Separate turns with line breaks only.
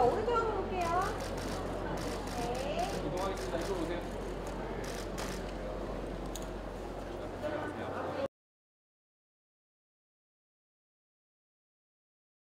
자, 오른쪽으로 볼게요. 네.
이동하겠습니다. 이쪽으로 오세요.